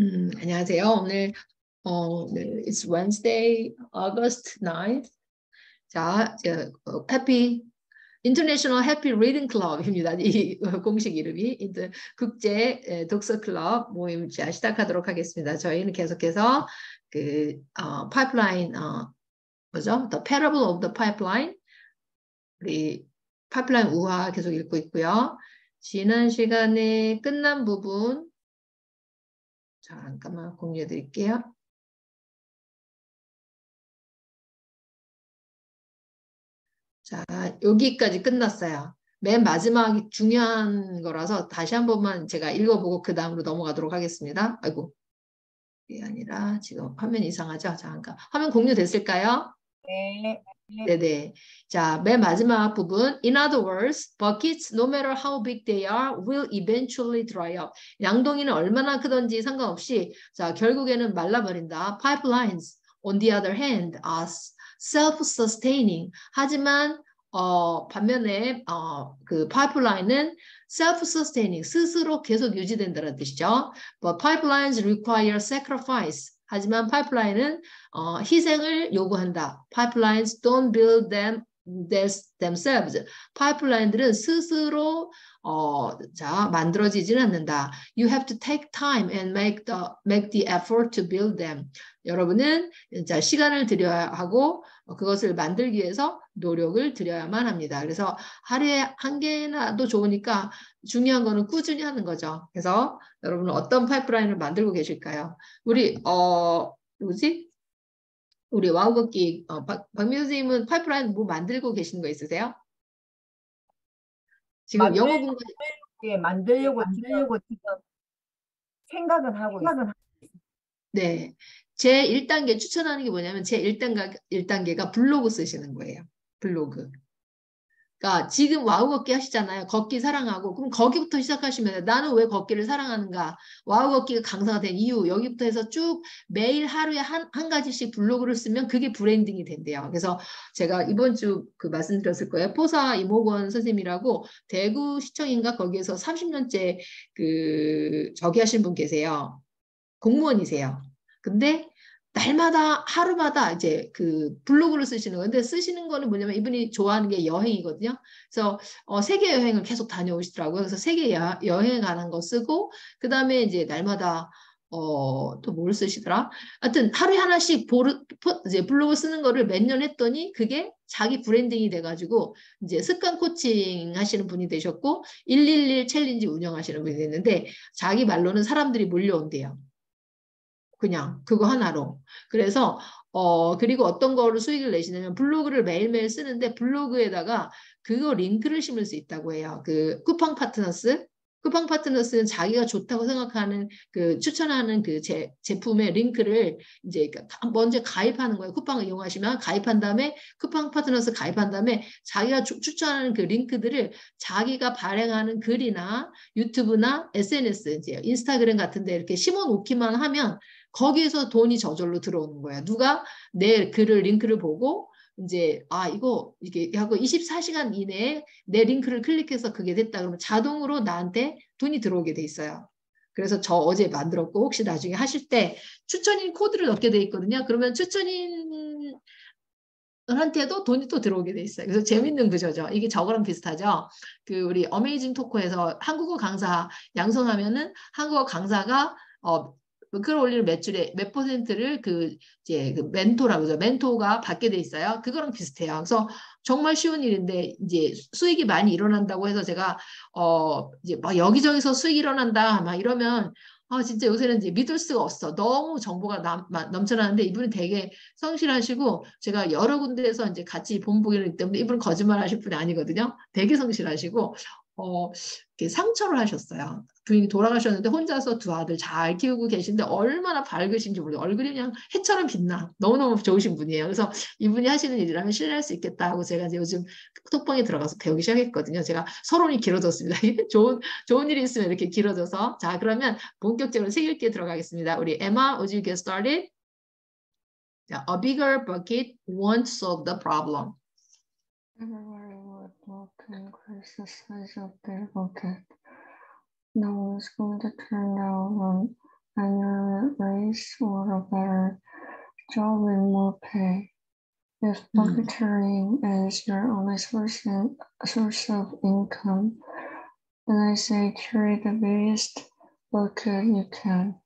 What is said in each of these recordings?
음, 안녕하세요. 오늘 어, 네, it's Wednesday, August 9th. 자, 저, 어, Happy International Happy Reading Club입니다. 이 공식 이름이 국제 에, 독서 클럽 모임 자 시작하도록 하겠습니다. 저희는 계속해서 그 어, 파이프라인 어, 뭐죠? The Parable of the Pipeline 우리 파이프라인 우화 계속 읽고 있고요. 지난 시간에 끝난 부분 잠깐만 공유해 드릴게요. 자, 여기까지 끝났어요. 맨 마지막 중요한 거라서 다시 한 번만 제가 읽어보고 그 다음으로 넘어가도록 하겠습니다. 아이고, 이게 아니라 지금 화면 이상하죠? 잠깐. 화면 공유됐을까요? 네. 네네. 자, 맨 마지막 부분. In other words, buckets, no matter how big they are, will eventually dry up. 양동이는 얼마나 크든지 상관없이 자, 결국에는 말라버린다. Pipelines, on the other hand, are self-sustaining. 하지만 어, 반면에 어, 그 파이프라인은 self-sustaining, 스스로 계속 유지된다는 뜻이죠. But pipelines require sacrifice. 하지만 파이프라인은 어, 희생을 요구한다. Pipelines don't build them themselves. 파이프라인들은 스스로 어, 자 만들어지지는 않는다. You have to take time and make the make the effort to build them. 여러분은 자 시간을 들여야 하고 그것을 만들기 위해서 노력을 들여야만 합니다. 그래서 하루에 한 개나도 좋으니까 중요한 거는 꾸준히 하는 거죠. 그래서 여러분은 어떤 파이프라인을 만들고 계실까요? 우리 어 뭐지? 우리 와우 걷기 어, 박민수 선생님은 파이프라인 뭐 만들고 계시는 거 있으세요? 지금 만들, 영어 공부 예, 만들려고 만들려고 지금 생각은 하고 생각은 네. 제 1단계 추천하는 게 뭐냐면 제 1단계, 1단계가 블로그 쓰시는 거예요. 블로그. 그러니까 지금 와우 걷기 하시잖아요. 걷기 사랑하고 그럼 거기부터 시작하시면. 나는 왜 걷기를 사랑하는가? 와우 걷기가 강사가 된 이유 여기부터 해서 쭉 매일 하루에 한, 한 가지씩 블로그를 쓰면 그게 브랜딩이 된대요. 그래서 제가 이번 주 그 말씀드렸을 거예요. 포사 이모건 선생님이라고 대구시청인가 거기에서 30년째 그 저기 하신 분 계세요. 공무원이세요. 근데 날마다 하루마다 이제 그 블로그를 쓰시는 건데 쓰시는 거는 뭐냐면 이분이 좋아하는 게 여행이거든요. 그래서 어, 세계 여행을 계속 다녀오시더라고요. 그래서 세계 여, 여행에 관한 거 쓰고 그 다음에 이제 날마다 어, 또 뭘 쓰시더라? 하여튼 하루에 하나씩 보르, 이제 블로그 쓰는 거를 몇 년 했더니 그게 자기 브랜딩이 돼가지고 이제 습관 코칭 하시는 분이 되셨고 111 챌린지 운영하시는 분이 됐는데 자기 말로는 사람들이 몰려온대요. 그냥 그거 하나로. 그래서 어 그리고 어떤 거를 수익을 내시냐면 블로그를 매일매일 쓰는데 블로그에다가 그거 링크를 심을 수 있다고 해요. 그 쿠팡 파트너스 쿠팡 파트너스는 자기가 좋다고 생각하는 그 추천하는 그 제, 제품의 링크를 이제 먼저 가입하는 거예요. 쿠팡을 이용하시면 가입한 다음에 쿠팡 파트너스 가입한 다음에 자기가 주, 추천하는 그 링크들을 자기가 발행하는 글이나 유튜브나 SNS 이제 인스타그램 같은 데 이렇게 심어 놓기만 하면 거기에서 돈이 저절로 들어오는 거야. 누가 내 글을 링크를 보고 이제 아 이거 이게 하고 24시간 이내에 내 링크를 클릭해서 그게 됐다 그러면 자동으로 나한테 돈이 들어오게 돼 있어요. 그래서 저 어제 만들었고 혹시 나중에 하실 때 추천인 코드를 넣게 돼 있거든요. 그러면 추천인 한테도 돈이 또 들어오게 돼 있어요. 그래서 재밌는 구조죠. 이게 저거랑 비슷하죠. 그 우리 어메이징 토커에서 한국어 강사 양성하면은 한국어 강사가 어 글 올리는 매출의 몇 퍼센트를 그 이제 그 멘토라고 하죠. 멘토가 받게 돼 있어요. 그거랑 비슷해요. 그래서 정말 쉬운 일인데 이제 수익이 많이 일어난다고 해서 제가 어 이제 막 여기저기서 수익 일어난다 막 이러면 아 진짜 요새는 이제 믿을 수가 없어. 너무 정보가 남, 넘쳐나는데 이분은 되게 성실하시고 제가 여러 군데에서 이제 같이 본보기를 때문에 이분은 거짓말 하실 분이 아니거든요. 되게 성실하시고 어, 상처를 하셨어요. 부인이 돌아가셨는데 혼자서 두 아들 잘 키우고 계신데 얼마나 밝으신지 모르겠어요. 얼굴이 그냥 해처럼 빛나. 너무너무 좋으신 분이에요. 그래서 이분이 하시는 일이라면 신뢰할 수 있겠다 하고 제가 요즘 톡방에 들어가서 배우기 시작했거든요. 제가 서론이 길어졌습니다. 좋은, 좋은 일이 있으면 이렇게 길어져서. 자, 그러면 본격적으로 책 읽기에 들어가겠습니다. 우리 Emma, would you get started? A bigger bucket won't solve the problem. Increase the size of their bucket. No one's going to turn down higher raise or a better job with more pay. If Mm. bucketeering is your only source, in- source of income, then I say carry the biggest bucket you can.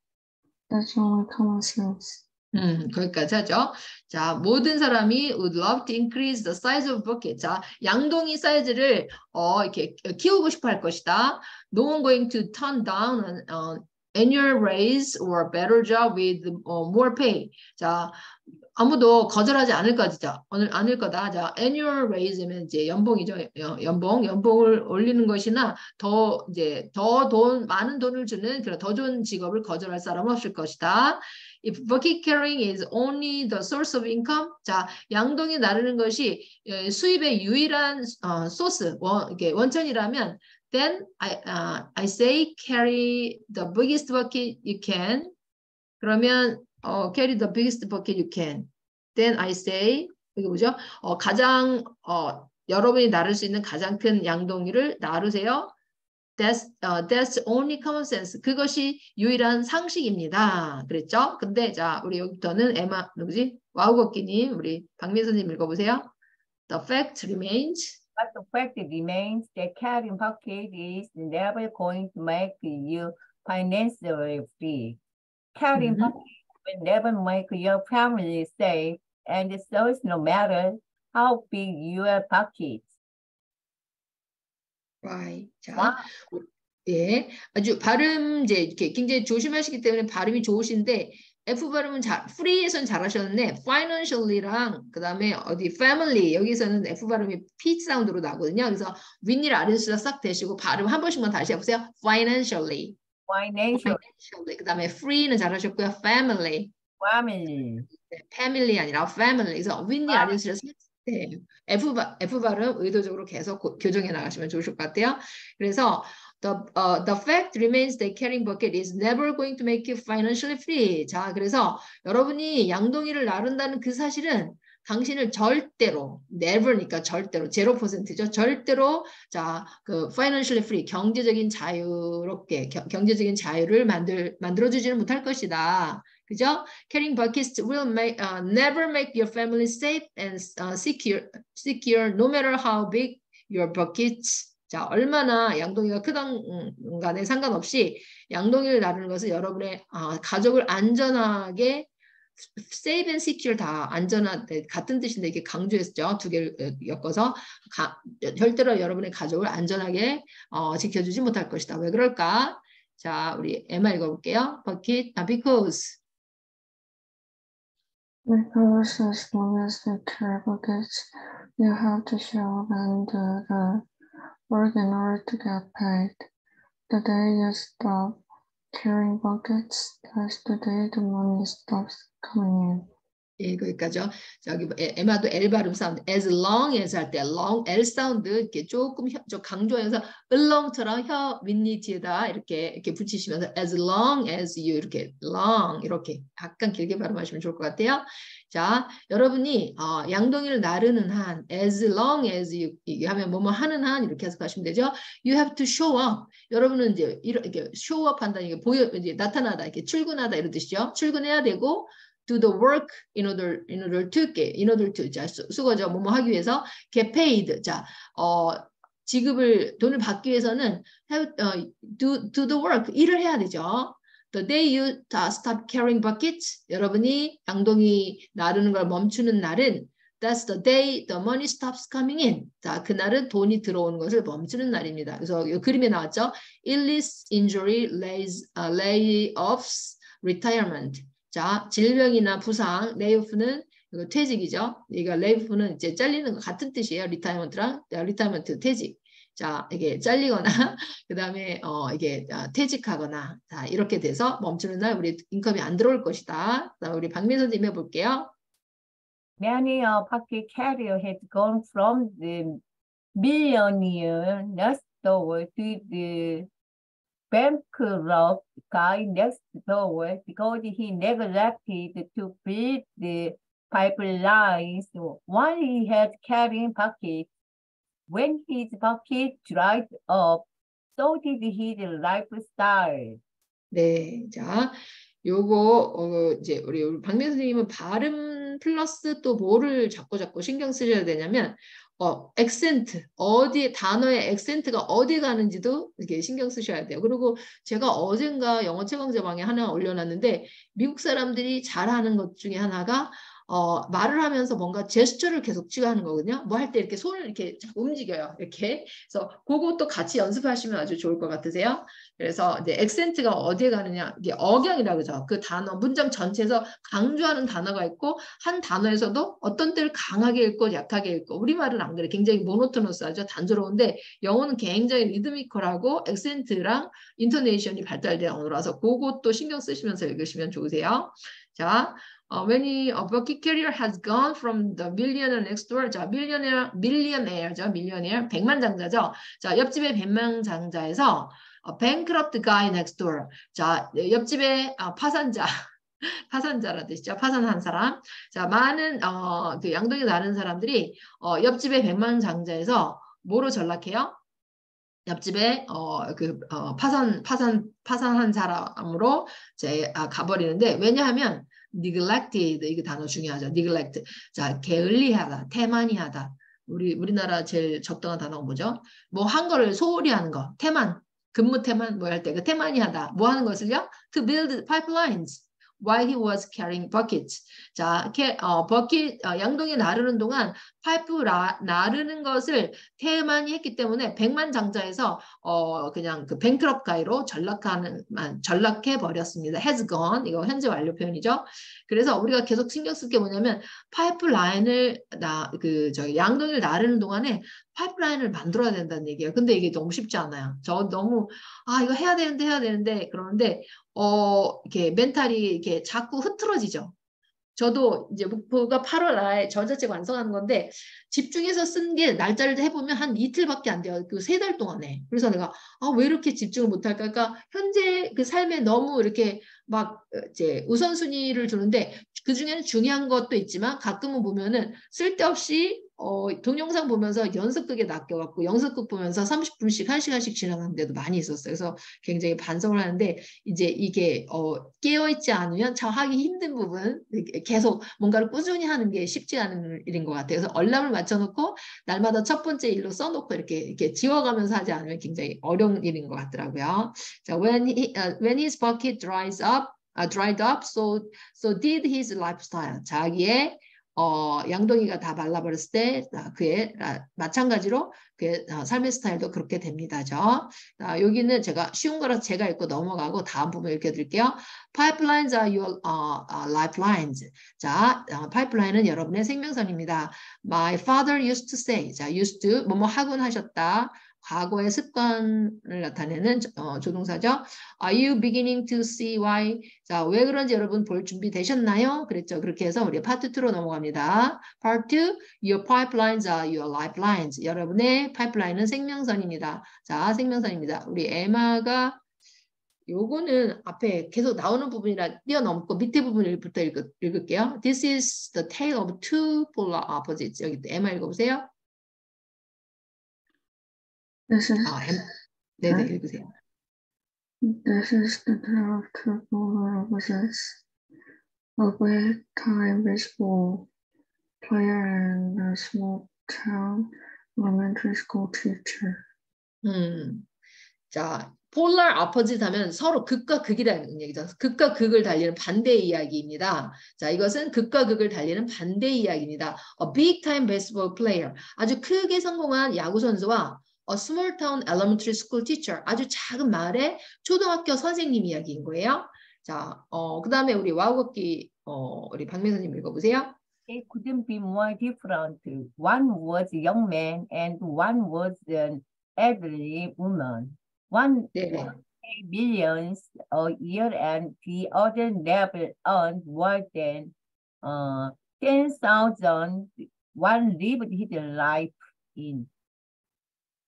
That's only common sense. 음, 거기까지 하죠. 자, 모든 사람이 would love to increase the size of bucket. 자, 양동이 사이즈를 어, 이렇게 키우고 싶어 할 것이다. No one going to turn down an uh, annual raise or a better job with uh, more pay. 자, 아무도 거절하지 않을 거죠. 오늘 않을 거다. 자, annual raise면 이제 연봉이죠. 여- 연봉, 연봉을 올리는 것이나 더 이제 더 돈 많은 돈을 주는 그런 더 좋은 직업을 거절할 사람은 없을 것이다. If bucket carrying is only the source of income, 자 양동이 나르는 것이 예, 수입의 유일한 어, 소스, 원, 이게 원천이라면, then I, uh, I say carry the biggest bucket you can. 그러면 어, carry the biggest bucket you can. Then I say 이게 뭐죠? 어, 가장 어, 여러분이 나를 수 있는 가장 큰 양동이를 나르세요. That's, uh, that's only common sense. 그것이 유일한 상식입니다. 그랬죠? 근데 자, 우리 여기부터는 에마 누구지? 와우걷기님, 우리 박민 선생님 읽어보세요. The fact remains. But the fact remains that carrying bucket is never going to make you financially free. Carrying Mhm. bucket will never make your family safe, and so it's no matter how big your bucket. Why? 자, Why? 예, 아주 발음 이제 이렇게 굉장히 조심하시기 때문에 발음이 좋으신데 F 발음은 잘 free에서는 잘하셨는데 financially랑 그다음에 어디 family 여기서는 F 발음이 P 사운드로 나거든요. 그래서 윗니를 아래수가 싹 대시고 발음 한 번씩만 다시 해보세요. financially, Financial financially. 그다음에 free는 잘하셨고요. family, family. 네, family 아니라 family. 그래서 아래수가 싹 네, F, 바, F 발음 의도적으로 계속 고- 교정해 나가시면 좋으실 것 같아요. 그래서 the, uh, the fact remains that carrying bucket is never going to make you financially free. 자, 그래서 여러분이 양동이를 나른다는 그 사실은 당신을 절대로 never니까 절대로 0%죠. 절대로 자, 그 financially free 경제적인 자유롭게 겨- 경제적인 자유를 만들 만들어 주지는 못할 것이다. 그죠? Carrying buckets will make, uh, never make your family safe and uh, secure, secure no matter how big your buckets. 자, 얼마나 양동이가 크던 음, 간에 상관없이 양동이를 나르는 것은 여러분의 아, 가족을 안전하게 safe and secure 다 안전한 네, 같은 뜻인데 이게 강조했죠. 두 개를 어, 엮어서 가, 절대로 여러분의 가족을 안전하게 어, 지켜주지 못할 것이다. 왜 그럴까? 자, 우리 에마 읽어볼게요. bucket, 아, because Because as long as the care buckets, you have to show and do the work in order to get paid. The day you stop carrying buckets, that's the day the money stops coming in. 예, 거기까지요. 저기 에- 아마도 L 발음 사운드 as long as 할 때 long L 사운드 이렇게 조금 혀, 좀 강조해서 along처럼 혀 윗니 뒤에다 이렇게 이렇게 붙이시면서 as long as you 이렇게 long 이렇게 약간 길게 발음하시면 좋을 것 같아요. 자, 여러분이 어, 양동이를 나르는 한 as long as you 이게 하면 뭐뭐 하는 한 이렇게 해석하시면 되죠. You have to show up. 여러분은 이제 이렇게 show up 한다는 게 보여 이제 나타나다 이렇게 출근하다 이런 뜻이죠. 출근해야 되고 do the work in order in order to get in order to 자 수- 수거죠 뭐뭐 하기 위해서 get paid 자어 지급을 돈을 받기 위해서는 have, 어, do do the work 일을 해야 되죠. The day you 다 stop carrying buckets 여러분이 양동이 나르는 걸 멈추는 날은 That's the day the money stops coming in. 자, 그날은 돈이 들어오는 것을 멈추는 날입니다. 그래서 이 그림에 나왔죠. Illness, injury, lays, uh, layoffs, retirement. 자, 질병이나 부상, layoff는 이거 퇴직이죠. 이거 layoff는 이제 잘리는 거 같은 뜻이에요. retirement랑 retirement 퇴직. 자, 이게 잘리거나 그다음에 어 이게 아, 퇴직하거나 자, 이렇게 돼서 멈추는 날 우리 income이 안 들어올 것이다. 그다음 우리 박민 선생님 해 볼게요. Many a bucket carrier has gone from the millionaire next door to the bankrupt guy next door because he neglected to build the pipelines while he had carrying pockets. When his pocket dried up, so did his lifestyle. 네. 자, 요거 어, 이제 우리 우리 박민 선생님은 발음 플러스 또 뭐를 자꾸 자꾸 신경 쓰셔야 되냐면 어, 액센트, 어디, 단어의 액센트가 어디 가는지도 이렇게 신경 쓰셔야 돼요. 그리고 제가 어젠가 영어 최강자방에 하나 올려놨는데, 미국 사람들이 잘하는 것 중에 하나가 어, 말을 하면서 뭔가 제스처를 계속 취하는 거거든요. 뭐 할 때 이렇게 손을 이렇게 움직여요. 이렇게. 그래서 그것도 같이 연습하시면 아주 좋을 것 같으세요. 그래서 이제 액센트가 어디에 가느냐. 이게 억양이라고 그러죠. 그 단어, 문장 전체에서 강조하는 단어가 있고 한 단어에서도 어떤 때를 강하게 읽고 약하게 읽고 우리말은 안 그래. 굉장히 모노토너스하죠. 단조로운데 영어는 굉장히 리드미컬하고 액센트랑 인토네이션이 발달된 언어라서 그것도 신경 쓰시면서 읽으시면 좋으세요. 자, uh, when he, a Bucky carrier has gone from the millionaire next door, 자, millionaire, millionaire죠, millionaire, 백만장자죠. 자, 옆집의 백만장자에서 uh, bankrupt guy next door. 자, 옆집의 uh, 파산자. 파산자라 뜻이죠. 파산한 사람. 자, 많은 어, 그 양동이 나는 사람들이 어, 옆집의 백만장자에서 뭐로 전락해요? 옆집에 어, 그 어, 파산 파산 파산한 사람으로 이제 아, 가버리는데 왜냐하면 neglected 이게 단어 중요하죠. neglect. 자, 게을리하다, 태만이하다. 우리 우리나라 제일 적당한 단어가 뭐죠? 뭐 한 거를 소홀히 하는 거. 태만. 근무 태만 뭐 할 때 그 태만이하다. 뭐 하는 것을요? To build pipelines. While he was carrying buckets. 자, 캐, 어, 버킷 어, 양동이 나르는 동안 파이프 라, 나르는 것을 태만이 했기 때문에 백만장자에서 어, 그냥 그 bankrupt guy로 전락하는 전락해 버렸습니다. has gone 이거 현재 완료 표현이죠. 그래서 우리가 계속 신경 쓸 게 뭐냐면 파이프 라인을 나 그 저기 양동이를 나르는 동안에 파이프라인을 만들어야 된다는 얘기예요. 근데 이게 너무 쉽지 않아요. 저 너무 아 이거 해야 되는데 해야 되는데 그러는데 어 이렇게 멘탈이 이렇게 자꾸 흐트러지죠. 저도 이제 목표가 8월 날 전자책 완성하는 건데 집중해서 쓴 게 날짜를 해보면 한 이틀밖에 안 돼요. 그 세 달 동안에. 그래서 내가 아, 왜 이렇게 집중을 못할까? 그러니까 현재 그 삶에 너무 이렇게 막 이제 우선순위를 주는데 그 중에는 중요한 것도 있지만 가끔은 보면은 쓸데없이 어, 동영상 보면서 연습극에 낚여갖고 연습극 보면서 30분씩 1시간씩 지나가는 데도 많이 있었어요. 그래서 굉장히 반성을 하는데 이제 이게 어, 깨어있지 않으면 참 하기 힘든 부분 계속 뭔가를 꾸준히 하는 게 쉽지 않은 일인 것 같아요. 그래서 얼람을 맞춰놓고 날마다 첫 번째 일로 써놓고 이렇게 이렇게 지워가면서 하지 않으면 굉장히 어려운 일인 것 같더라고요. 자, when, he, uh, when his bucket dries up, uh, dried up, so, so did his lifestyle. 자기의 어, 양동이가 다 말라버렸을 때 아, 그의 아, 마찬가지로 그의 아, 삶의 스타일도 그렇게 됩니다죠. 아, 여기는 제가 쉬운 거라 제가 읽고 넘어가고 다음 부분 읽어드릴게요. Pipelines are your uh, lifelines. 자, 어, 파이프라인은 여러분의 생명선입니다. My father used to say. 자, used to 뭐뭐 하곤 하셨다. 과거의 습관을 나타내는 어, 조동사죠. Are you beginning to see why? 자, 왜 그런지 여러분 볼 준비 되셨나요? 그랬죠. 그렇게 해서 우리 파트 2로 넘어갑니다. Part 2, your pipelines are your lifelines. 여러분의 파이프라인은 생명선입니다. 자, 생명선입니다. 우리 에마가 요거는 앞에 계속 나오는 부분이라 뛰어넘고 밑에 부분부터 읽을, 읽을게요. This is the tale of two polar opposites. 여기 에마 읽어보세요. This is 아, 엠, 네네, 읽으세요. this is the tale of two polar opposites. A big time baseball player and a small town elementary school teacher. 음, 자, 폴라 아퍼짓 하면 서로 극과 극이라는 얘기죠. 극과 극을 달리는 반대의 이야기입니다. 자, 이것은 극과 극을 달리는 반대의 이야기입니다. A big time baseball player. 아주 크게 성공한 야구 선수와 a small town elementary school teacher. 아주 작은 마을의 초등학교 선생님 이야기인 거예요. 자, 어, 그 다음에 우리 와우걷기, 어, 우리 박매선님 읽어보세요. It couldn't be more different. One was a young man and one was an elderly woman. One 네. paid millions a year and the other never earned more than uh, 10,000. One lived his life in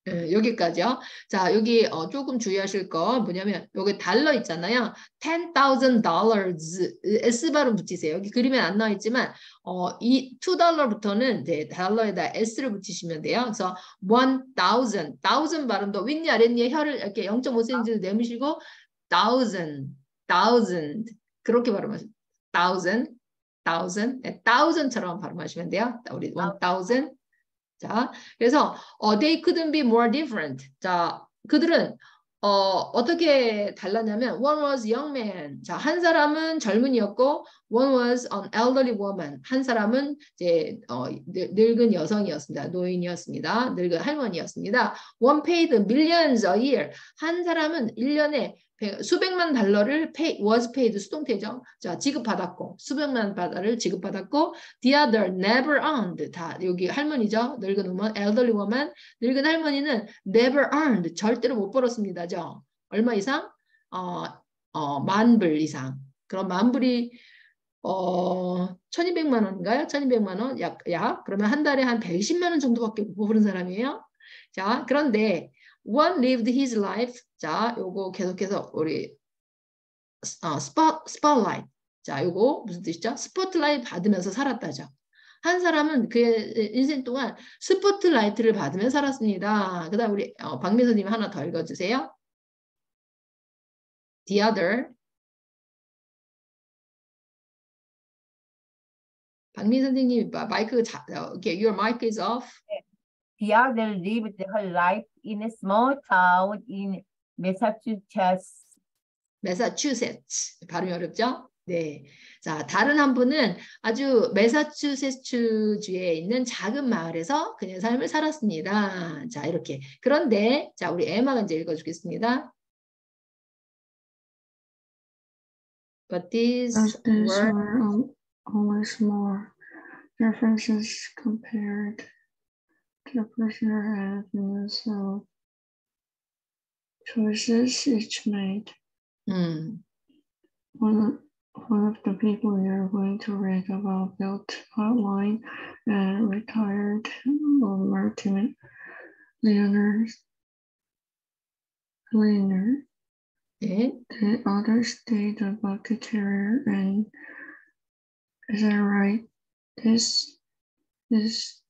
예, 여기까지요. 자, 여기 어, 조금 주의하실 거 뭐냐면 여기 달러 있잖아요. $10,000 dollars S 발음 붙이세요. 여기 그림에 안 나와 있지만 어, 이 $2달러부터는 네, 달러에다 S를 붙이시면 돼요. 그래서 1,000, 1,000 발음도 윗니 아랫니에 혀를 이렇게 0.5cm 내미시고 thousand, thousand 그렇게 발음하시면 thousand, thousand, 네, thousand처럼 발음하시면 돼요. 우리 one thousand. 자, 그래서 어, they couldn't be more different. 자, 그들은 어, 어떻게 달랐냐면 one was young man. 자, 한 사람은 젊은이였고 one was an elderly woman. 한 사람은 이제 어, 늙은 여성이었습니다. 노인이었습니다. 늙은 할머니였습니다. one paid millions a year. 한 사람은 1년에 수백만 달러를 pay, was paid 수동태죠. 자, 지급받았고 수백만 달러를 지급받았고 the other never earned 다 여기 할머니죠. 늙은 woman, elderly woman 늙은 할머니는 never earned 절대로 못 벌었습니다죠. 얼마 이상? 어, 어, 만불 이상. 그럼 만불이 어, 1200만 원인가요? 1200만 원? 약, 약. 그러면 한 달에 한 120만 원 정도밖에 못 버는 사람이에요. 자, 그런데 one lived his life. 자, 요거 계속해서 우리 어, spot, spotlight. 자, 요거 무슨 뜻이죠? 스포트라이트 받으면서 살았다죠. 한 사람은 그의 인생 동안 스포트라이트를 받으며 살았습니다. 그 다음 우리 어, 박미선님 하나 더 읽어주세요. The other 박민 선생님 마이크 자, okay, your mic is off. The other lived her life in a small town in Massachusetts. 매사추세츠 발음이 어렵죠? 네. 자, 다른 한 분은 아주 매사추세츠주에 있는 작은 마을에서 그녀의 삶을 살았습니다. 자, 이렇게. 그런데 자, 우리 에마가 이제 읽어 주겠습니다. But these were were al- always more differences compared to personal happiness of choices each made. 음, One, one of the people you're going to read about built hotline and retired multimillionaire millionaire. 네. The other stayed a bucket terrier and is that right? This is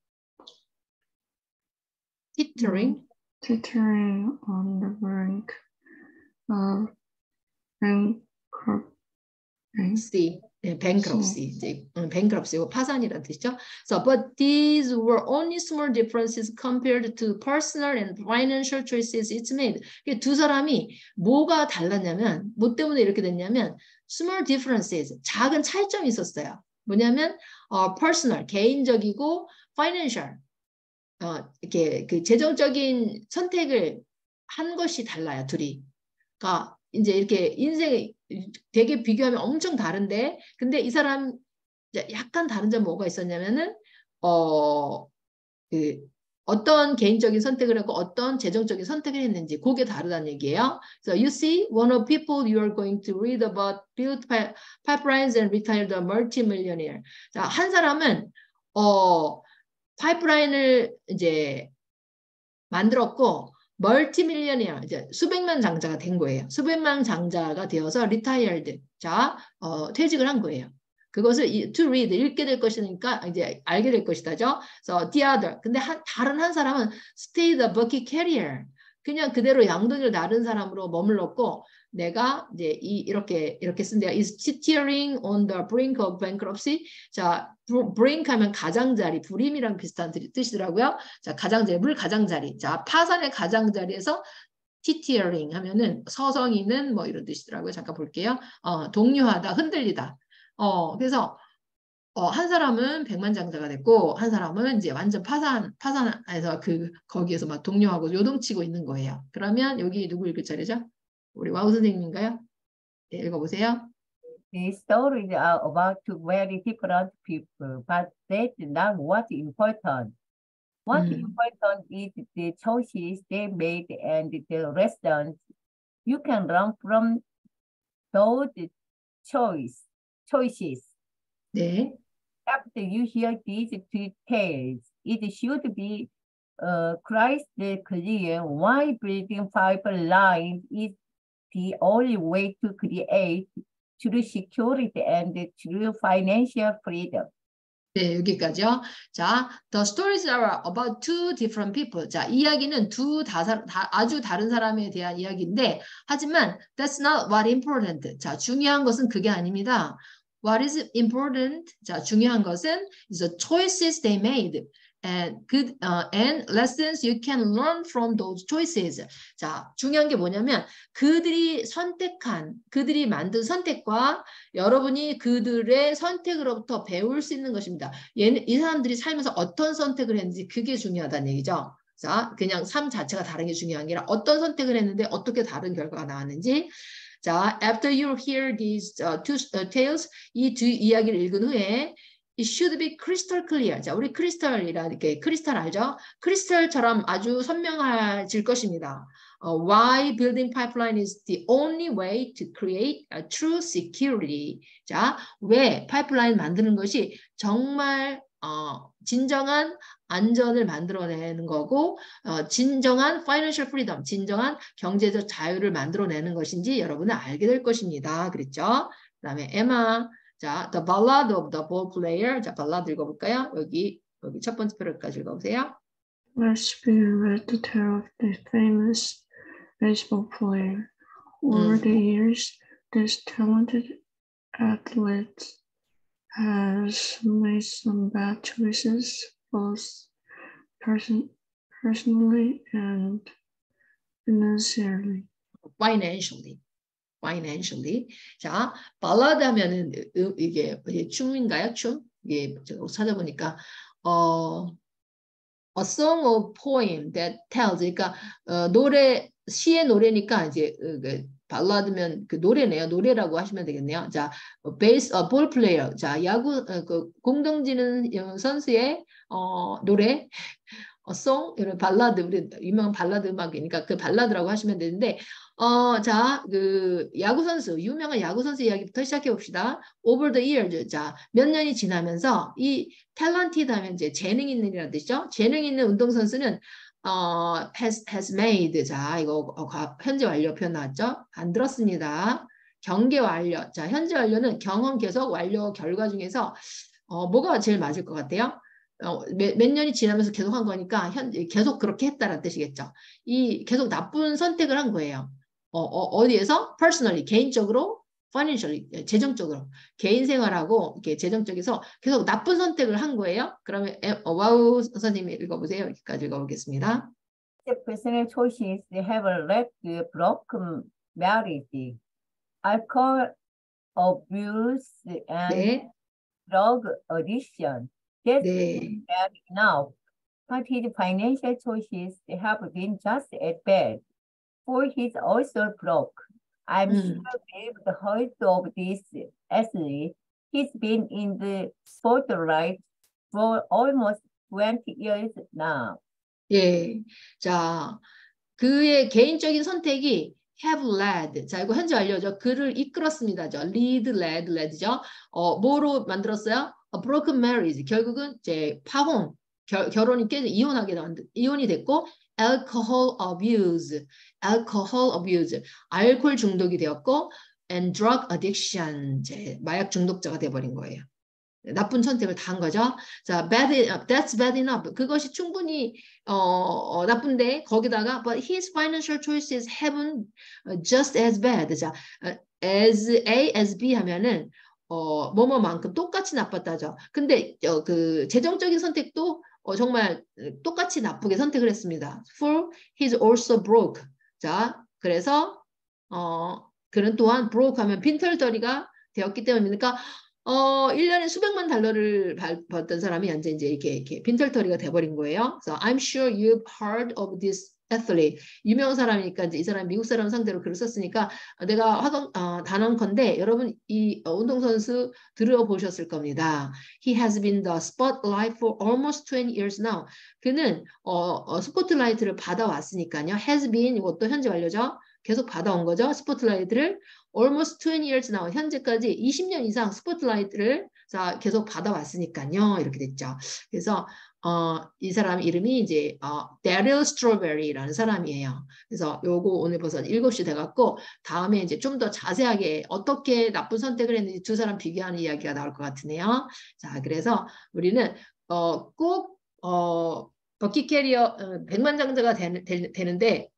teetering teetering on the brink of bankruptcy. bankruptcy, 네, bankruptcy, 이제 음, bankruptcy고 파산이라는 뜻이죠. So, but these were only small differences compared to personal and financial choices it made. 두 사람이 뭐가 달랐냐면, 뭐 때문에 이렇게 됐냐면, small differences, 작은 차이점이 있었어요. 뭐냐면, 어, personal, 개인적이고, financial, 어, 이렇게 그 재정적인 선택을 한 것이 달라요, 둘이. 그러니까 이제 이렇게 인생에 되게 비교하면 엄청 다른데 근데 이 사람 약간 다른 점 뭐가 있었냐면은 어 그 어떤 개인적인 선택을 하고 어떤 재정적인 선택을 했는지 그게 다르다는 얘기예요. So you see, one of people you are going to read about built pipelines and retired a multimillionaire. 자, 한 사람은 어 파이프라인을 이제 만들었고 멀티 밀리언이야 이제 수백만 장자가 된 거예요. 수백만 장자가 되어서 retired 자 어, 퇴직을 한 거예요. 그것을 to read 읽게 될 것이니까 이제 알게 될 것이다죠. So the other 근데 한, 다른 한 사람은 stay the bucket carrier 그냥 그대로 양동이를 나른 사람으로 머물렀고 내가 이제 이 이렇게 이렇게 쓴데요. is teetering on the brink of bankruptcy. 자, brink 하면 가장자리, 불임이랑 비슷한 뜻이더라고요. 자, 가장자리, 물 가장자리. 자, 파산의 가장자리에서 teetering 하면은 서성이는 뭐 이런 뜻이더라고요. 잠깐 볼게요. 어, 동요하다, 흔들리다. 어, 그래서 어, 한 사람은 백만장자가 됐고 한 사람은 이제 완전 파산 파산해서 그 거기에서 막 동료하고 요동치고 있는 거예요. 그러면 여기 누구 읽을 차례죠? 우리 와우 선생님인가요? 네, 읽어보세요. The stories are about two very different people, but that's not what's important. What's 음. important is the choices they made and the lessons you can learn from those choice, choices. 네, After you hear these tales, it should be uh, crystal clear why building fiber lines is the only way to create true security and true financial freedom. 네, 여기까지요. 자, the stories are about two different people. 자, 이야기는 두 다사, 다, 아주 다른 사람에 대한 이야기인데, 하지만 that's not what important. 자, 중요한 것은 그게 아닙니다. What is important? 자, 중요한 것은 the choices they made. and good uh, and lessons you can learn from those choices. 자, 중요한 게 뭐냐면 그들이 선택한 그들이 만든 선택과 여러분이 그들의 선택으로부터 배울 수 있는 것입니다. 얘, 이 사람들이 살면서 어떤 선택을 했는지 그게 중요하다는 얘기죠. 자, 그냥 삶 자체가 다른 게 중요한 게 아니라 어떤 선택을 했는데 어떻게 다른 결과가 나왔는지 자, after you hear these uh, two uh, tales, 이 두 이야기를 읽은 후에 it should be crystal clear. 자, 우리 크리스탈이라 이렇게 크리스탈 알죠? 크리스탈처럼 아주 선명해질 것입니다. Uh, why building pipeline is the only way to create a true security. 자, 왜 파이프라인 만드는 것이 정말 어, 진정한 안전을 만들어내는 거고 어, 진정한 financial freedom, 진정한 경제적 자유를 만들어내는 것인지 여러분은 알게 될 것입니다. 그랬죠? 그 다음에 에마 자, The Ballad of the Ball Player. 자, 발라드 읽어볼까요? 여기 여기 첫 번째 표를까지 읽어보세요. Let's be read the tale of the famous baseball player. Over Mm. the years, this talented athlete has made some bad choices, both person, personally and financially. Financially. Financially. 자, 발라드 하면은 으- 이게 춤인가요? 춤? 이게 제가 찾아보니까 어 A song of poem that tells 그러니까 어, 노래 시의 노래니까 이제 그, 그 발라드면 그 노래네요. 노래라고 하시면 되겠네요. 자, Base 어, ball player. 자, 야구 어, 그 공동지는 어, 선수의 어, 노래 어, song 이런 발라드 우리 유명한 발라드 음악이니까 그 발라드라고 하시면 되는데 어, 자, 그 야구 선수 유명한 야구 선수 이야기부터 시작해 봅시다. Over the years, 자, 몇 년이 지나면서 이 talented 하면 이제 재능 있는이라는 뜻이죠. 재능 있는 운동 선수는 어, has has made, 자, 이거 어, 과- 현재 완료 표현 나왔죠? 만들었습니다. 현재 완료. 자, 현재 완료는 경험 계속 완료 결과 중에서 어, 뭐가 제일 맞을 것 같아요? 어, 몇, 몇 년이 지나면서 계속 한 거니까 현, 계속 그렇게 했다는 뜻이겠죠. 이 계속 나쁜 선택을 한 거예요. 어, 어, 디에서 personally 개인적으로 financially 재정적으로 개인 생활하고 이렇게 재정적에서 계속 나쁜 선택을 한 거예요. 그러면 에, 어, 와우 선생님이 읽어보세요. 여기까지 읽어보겠습니다. The personal choices have led to broken marriage, alcohol abuse, and 네, drug addiction. That's 네, bad enough. But his financial choices have been just as bad. For he's also broke. I'm Mm. sure with the heart of this athlete, he's been in the spotlight for almost 20 years now. 예. 자, 그의 개인적인 선택이 have led. 자, 이거 현재 완료죠. 그를 이끌었습니다. 죠. lead, led, led죠. 어, 뭐로 만들었어요? A broken marriage. 결국은 이제 파혼, 결, 결혼이 깨져 이혼하게 만든 이혼이 됐고 alcohol abuse, alcohol abuse. 알코올 중독이 되었고 and drug addiction. 이제 마약 중독자가 돼 버린 거예요. 나쁜 선택을 다 한 거죠. 자, bad, enough. that's bad enough. 그것이 충분히 어, 어, 나쁜데 거기다가 but his financial choices haven't just as bad. 자, 어, as A as B 하면은 어, 뭐뭐만큼 똑같이 나빴다죠. 근데 어, 그 재정적인 선택도 어, 정말 똑같이 나쁘게 선택을 했습니다. For he's also broke. 자, 그래서 어, 그는 또한 broke 하면 빈털터리가 되었기 때문이니까 어, 1년에 수백만 달러를 받- 받던 사람이 현재 이제 이렇게, 이렇게 빈털터리가 돼버린 거예요. So I'm sure you've heard of this athlete. 유명한 사람이니까 이제 이 사람 미국 사람 상대로 글을 썼으니까 내가 화건, 어, 단언컨대 여러분 이 어, 운동선수 들어보셨을 겁니다. He has been the spotlight for almost 20 years now. 그는 어, 어, 스포트라이트를 받아왔으니까요. has been 이것도 현재 완료죠. 계속 받아온 거죠. 스포트라이트를 almost 20 years now 현재까지 20년 이상 스포트라이트를 자, 계속 받아왔으니까요. 이렇게 됐죠. 그래서 어, 이 사람 이름이 이제 어, 데릴 스트로베리라는 사람이에요. 그래서 요거 오늘 벌써 7시 돼갖고 다음에 이제 좀 더 자세하게 어떻게 나쁜 선택을 했는지 두 사람 비교하는 이야기가 나올 것 같으네요. 자, 그래서 우리는 어, 꼭 어, 버킷 캐리어 어, 백만장자가 되는데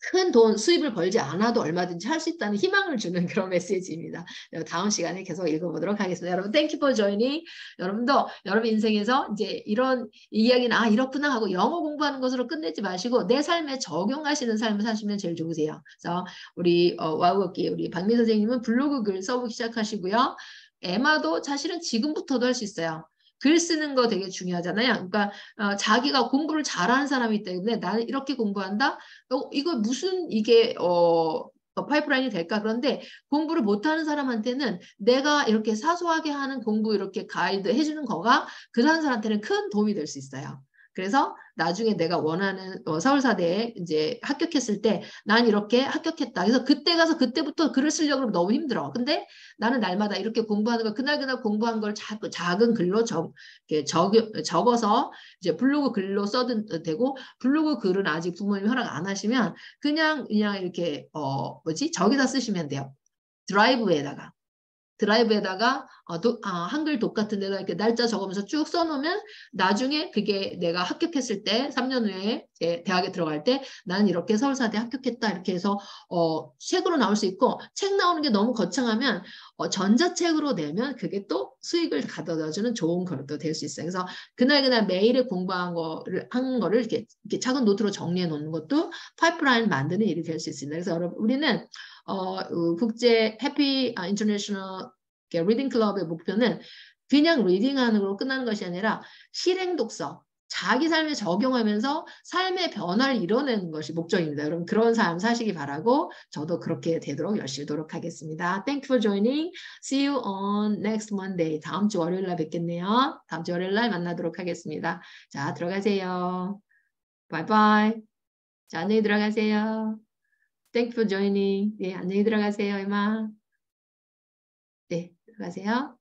큰 돈 수입을 벌지 않아도 얼마든지 할 수 있다는 희망을 주는 그런 메시지입니다. 다음 시간에 계속 읽어보도록 하겠습니다. 여러분 Thank you for joining 여러분도 여러분 인생에서 이제 이런 이야기는 아 이렇구나 하고 영어 공부하는 것으로 끝내지 마시고 내 삶에 적용하시는 삶을 사시면 제일 좋으세요. 그래서 우리 어, 와우걷기 우리 박미 선생님은 블로그 글 써보기 시작하시고요. 에마도 사실은 지금부터도 할 수 있어요. 글 쓰는 거 되게 중요하잖아요. 그러니까 어, 자기가 공부를 잘하는 사람이기 때문에 나는 이렇게 공부한다. 어, 이거 무슨 이게 어, 어, 파이프라인이 될까? 그런데 공부를 못하는 사람한테는 내가 이렇게 사소하게 하는 공부 이렇게 가이드 해주는 거가 그 사람한테는 큰 도움이 될 수 있어요. 그래서 나중에 내가 원하는 어, 서울사대에 이제 합격했을 때 난 이렇게 합격했다. 그래서 그때 가서 그때부터 글을 쓰려고 하면 너무 힘들어. 근데 나는 날마다 이렇게 공부하는 거 그날 그날 공부한 걸 작, 작은 글로 적, 적, 적어서 이제 블로그 글로 써도 되고 블로그 글은 아직 부모님 허락 안 하시면 그냥 그냥 이렇게 어 뭐지 저기다 쓰시면 돼요. 드라이브에다가 드라이브에다가 어, 도, 아, 한글 독 같은 데다 이렇게 날짜 적으면서 쭉 써놓으면 나중에 그게 내가 합격했을 때 3년 후에 대학에 들어갈 때 나는 이렇게 서울사대 합격했다 이렇게 해서 어, 책으로 나올 수 있고 책 나오는 게 너무 거창하면 어, 전자책으로 내면 그게 또 수익을 가져다주는 좋은 것도 될 수 있어요. 그래서 그날 그날 매일에 공부한 거를 한 거를 이렇게, 이렇게 작은 노트로 정리해 놓는 것도 파이프라인 만드는 일이 될 수 있습니다. 그래서 여러분 우리는 어, 국제 Happy 아, International Reading Club의 목표는 그냥 reading하는 걸로 끝나는 것이 아니라 실행 독서, 자기 삶에 적용하면서 삶의 변화를 이뤄내는 것이 목적입니다. 여러분 그런 삶 사시기 바라고 저도 그렇게 되도록 열심히 노력하겠습니다. Thank you for joining. See you on next Monday. 다음 주 월요일 날 뵙겠네요. 다음 주 월요일 날 만나도록 하겠습니다. 자 들어가세요. 바이바이. 자 안녕히 들어가세요. Thank for joining. 네, 안녕히 들어가세요, 이마. 네, 들어가세요.